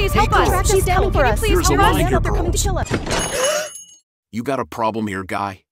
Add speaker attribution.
Speaker 1: please help
Speaker 2: Hey,
Speaker 1: us. She's
Speaker 2: standing
Speaker 1: for us. Please help us. They're coming to kill us.
Speaker 2: You got a problem here, guy?